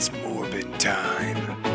It's Morbid Time.